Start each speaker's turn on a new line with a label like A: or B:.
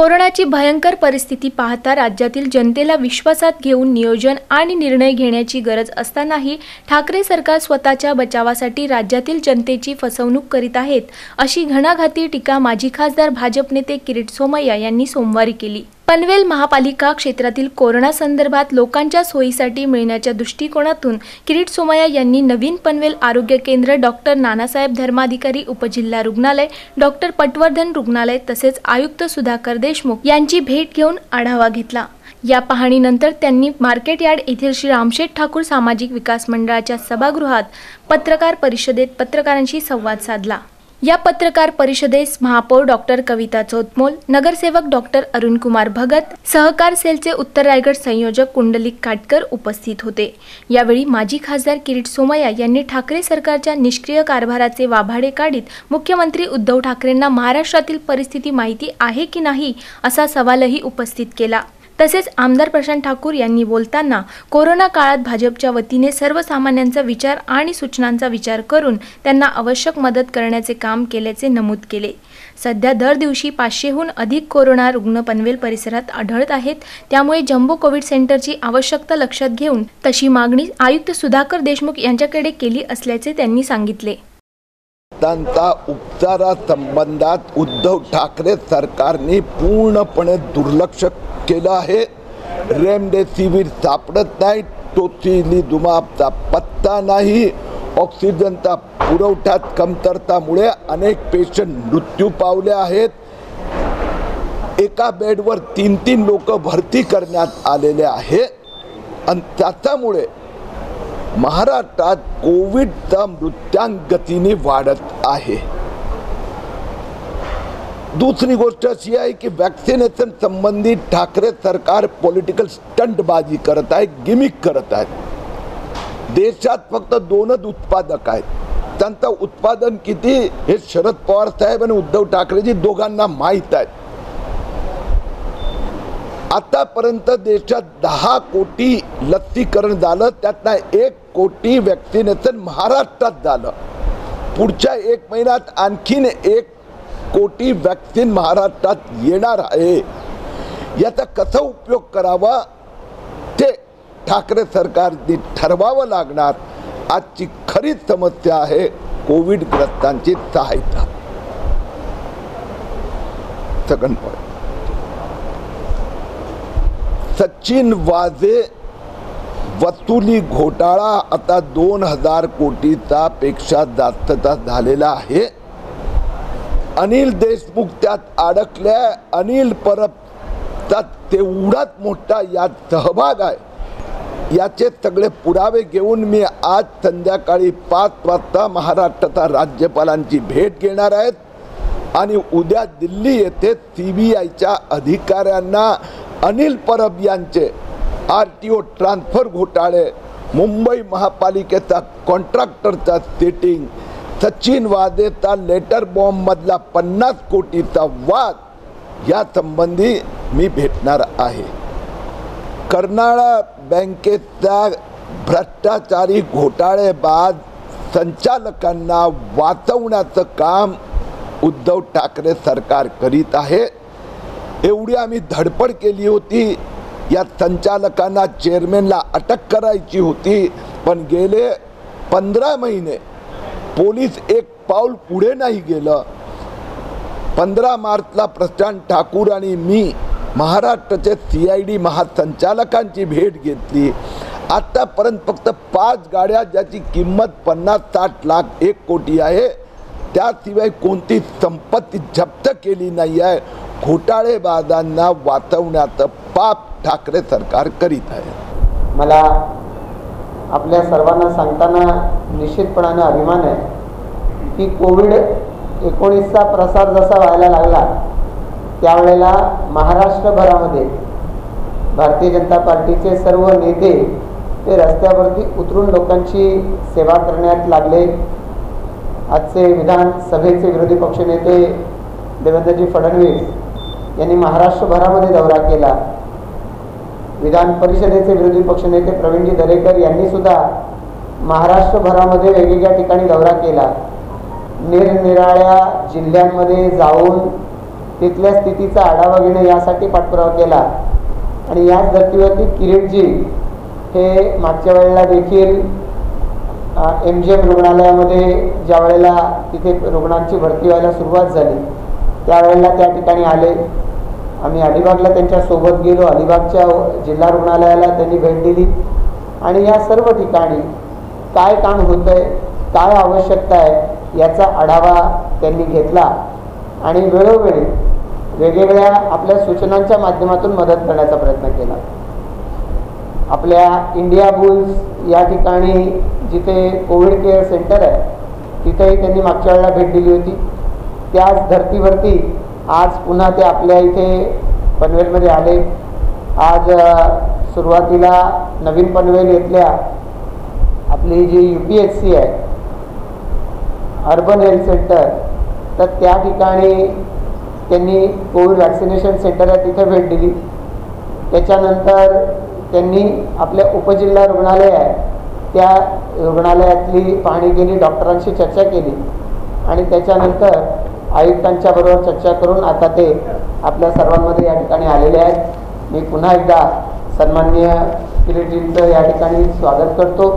A: कोरोनाची भयंकर परिस्थिती पाहता राज्यातील जनतेला विश्वासात घेऊन नियोजन आणि निर्णय घेण्याची गरज असतानाही ठाकरे सरकार स्वतःच्या बचावासाठी राज्यातील जनतेची फसवणूक करीत आहेत अशी घणाघाती टीका माजी खासदार भाजप नेते किरीट सोमय्या यांनी सोमवारी केली. पनवेल महापालिका क्षेत्रातील कोरोना संदर्भात लोकांच्या सोयीसाठी मिळण्याच्या दृष्टिकोनातून किरीट सोमय्या यांनी नवीन पनवेल आरोग्य केंद्र डॉक्टर नानासाहेब धर्माधिकारी उपजिल्हा रुग्णालय डॉक्टर पटवर्धन रुग्णालय तसेच आयुक्त सुधाकर देशमुख यांची भेट घेऊन आढावा घेतला. या पाहणीनंतर त्यांनी मार्केट यार्ड येथील श्री रामशेठ ठाकूर सामाजिक विकास मंडळाच्या सभागृहात पत्रकार परिषदेत पत्रकारांशी संवाद साधला. या पत्रकार परिषदेस महापौर डॉक्टर कविता चोतमोल नगरसेवक डॉक्टर अरुणकुमार भगत सहकार सेलचे उत्तर रायगड संयोजक कुंडलिक काटकर उपस्थित होते. यावेळी माजी खासदार किरीट सोमय्या यांनी ठाकरे सरकारच्या निष्क्रिय कारभाराचे वाभाडे काढीत मुख्यमंत्री उद्धव ठाकरेंना महाराष्ट्रातील परिस्थिती माहिती आहे की नाही असा सवालही उपस्थित केला. तसेच आमदार प्रशांत ठाकूर यांनी बोलताना कोरोना काळात भाजपच्या वतीने सर्वसामान्यांचा विचार आणि सूचनांचा विचार करून त्यांना आवश्यक मदत करण्याचे काम केल्याचे नमूद केले. सध्या दर दिवशी पाचशेहून अधिक कोरोना रुग्ण पनवेल परिसरात आढळत आहेत. त्यामुळे जम्बो कोविड सेंटरची आवश्यकता लक्षात घेऊन तशी मागणी आयुक्त सुधाकर देशमुख यांच्याकडे केली असल्याचे त्यांनी सांगितले.
B: त्यांचा उपचारासंबंधात उद्धव ठाकरे सरकारने पूर्णपणे दुर्लक्ष केलं आहे. रेमडेसिवीर सापडत नाही टोसिलिजुमाबचा पत्ता नाही. ऑक्सिजनचा पुरवठ्यात कमतरतामुळे अनेक पेशंट मृत्यू पावले आहेत. एका बेडवर तीन तीन लोक भरती करण्यात आलेले आहे. आणि त्याच्यामुळे महाराष्ट्रात कोविडचा मृत्यांक गतीने वाढत आहे. दुसरी गोष्ट अशी आहे की वॅक्सिनेशन संबंधित ठाकरे सरकार पॉलिटिकल स्टंटबाजी करत आहे गिमिक करत आहे. देशात फक्त दोनच उत्पादक आहेत. त्यांचं उत्पादन किती हे शरद पवार साहेब आणि उद्धव ठाकरेजी दोघांना माहीत आहे. आतापर्यंत देशात दहा कोटी लसीकरण झालं त्यातनं एक कोटी व्हॅक्सिनेशन महाराष्ट्रात झालं. पुढच्या एक महिन्यात आणखीन एक कोटी वॅक्सिन महाराष्ट्रात येणार आहे. याचा कसा उपयोग करावा ते ठाकरे सरकारने ठरवावं लागणार. आजची खरी समस्या आहे कोविडग्रस्तांची सहायता. सेकंड पॉईंट सचिन वाझे वसुली घोटाळा आता दोन हजार कोटीचा पेक्षा जास्तचा झालेला आहे. अनिल देशमुख त्यात अडकल्या. अनिल परबचा तेवढाच मोठा यात सहभाग आहे. याचे सगळे पुरावे घेऊन मी आज संध्याकाळी पाच वाजता महाराष्ट्राचा राज्यपालांची भेट घेणार आहेत आणि उद्या दिल्ली येथे सी बी आयच्या अधिकाऱ्यांना अनिल परब यांचे आर टी ओ ट्रान्सफर घोटाळे मुंबई महापालिकेचा कॉन्ट्रॅक्टरचा सेटिंग सचिन वादेचा लेटर बॉम्बमधला पन्नास कोटीचा वाद या संबंधी मी भेटणार आहे. कर्नाळा बँकेचा भ्रष्टाचारी घोटाळेबाज संचालकांना वाचवण्याचं काम उद्धव ठाकरे सरकार करीत आहे. एवढी आम्ही धडपड केली होती. या संचालकांना चेअरमॅनला अटक करायची होती. पण गेले पंधरा महिने पोलीस एक पाऊल पुढे नाही गेलं. पंधरा मार्चला प्रशांत ठाकूर आणि मी महाराष्ट्राचे सी आय डी महासंचालकांची भेट घेतली. आत्तापर्यंत फक्त पाच गाड्या ज्याची किंमत पन्नास साठ लाख एक कोटी आहे त्याशिवाय कोणती संपत्ती जप्त केली नाही आहे. घोटाळेबाजांना वाचवण्याचं पाप ठाकरे सरकार करीत आहे.
C: मला आपल्या सर्वांना सांगताना निश्चितपणाने अभिमान आहे की कोविड एकोणीसचा प्रसार जसा व्हायला लागला त्यावेळेला महाराष्ट्रभरामध्ये भारतीय जनता पार्टीचे सर्व नेते ते रस्त्यावरती उतरून लोकांची सेवा करण्यात लागले. आजचे विधानसभेचे विरोधी पक्षनेते देवेंद्रजी फडणवीस यांनी महाराष्ट्रभरामध्ये दौरा केला. विधान परिषदेचे विरोधी पक्षनेते प्रवीणजी दरेकर यांनी सुद्धा महाराष्ट्रभरामध्ये वेगवेगळ्या ठिकाणी दौरा केला. निरनिराळ्या जिल्ह्यांमध्ये जाऊन तिथल्या स्थितीचा आढावा घेणं यासाठी पाठपुरावा केला. आणि याच धर्तीवरती किरीटजी हे मागच्या वेळेला देखील एम जी एम रुग्णालयामध्ये ज्या वेळेला तिथे रुग्णांची भरती व्हायला सुरुवात झाली त्यावेळेला त्या ठिकाणी आले. आम्ही अलिबागला त्यांच्यासोबत गेलो. अलिबागच्या जिल्हा रुग्णालयाला त्यांनी भेट दिली. आणि या सर्व ठिकाणी काय काम होतं आहे काय आवश्यकता आहे याचा आढावा त्यांनी घेतला. आणि वेळोवेळी वेगवेगळ्या आपल्या सूचनांच्या माध्यमातून मदत करण्याचा प्रयत्न केला. आपल्या इंडिया बुल्स या ठिकाणी जिथे कोविड केअर सेंटर आहे तिथेही त्यांनी मागच्या वेळेला भेट दिली होती. त्याच धर्तीवरती आज पुन्हा ते आपल्या इथे पनवेलमध्ये आले. आज सुरुवातीला नवीन पनवेल येथल्या आपली जी यू पी एच सी आहे अर्बन हेल्थ सेंटर तर त्या ठिकाणी त्यांनी कोविड वॅक्सिनेशन सेंटर आहे तिथे भेट दिली. त्याच्यानंतर त्यांनी आपल्या उपजिल्हा रुग्णालय आहे त्या रुग्णालयातली पाहणी केली डॉक्टरांशी चर्चा केली. आणि त्याच्यानंतर आयुक्तांच्या बरोबर चर्चा करून आता ते आपल्या सर्वांमध्ये या ठिकाणी आलेले आहेत. मी पुन्हा एकदा सन्माननीय किरीटजींचं या ठिकाणी स्वागत करतो.